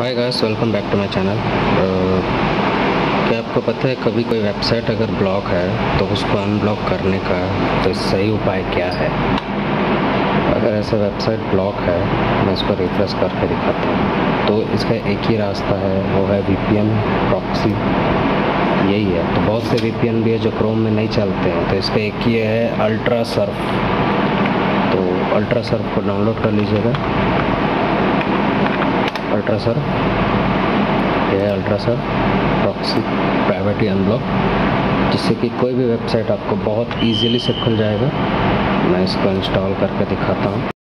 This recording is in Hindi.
Hi guys welcome back to my channel क्या आपको पता है, कभी कोई वेबसाइट अगर ब्लॉक है तो उसको अनब्लॉक करने का तो सही उपाय क्या है? अगर ऐसा वेबसाइट ब्लॉक है, मैं इसको रिफ्रेश करके दिखाता हूँ। तो इसका एक ही रास्ता है, वो है वीपीएन प्रॉक्सी यही है। तो बहुत से वीपीएन भी है जो क्रोम में नहीं चलते हैं। तो इसका एक ही है अल्ट्रा सर्फ तो अल्ट्रा सर्फ को डाउनलोड कर लीजिएगा। अल्ट्रा सर ये है ultra sir proxy privacy unblock जिससे कि कोई भी वेबसाइट आपको बहुत इजीली से खुल जाएगा। मैं इसको इंस्टॉल करके दिखाता हूँ।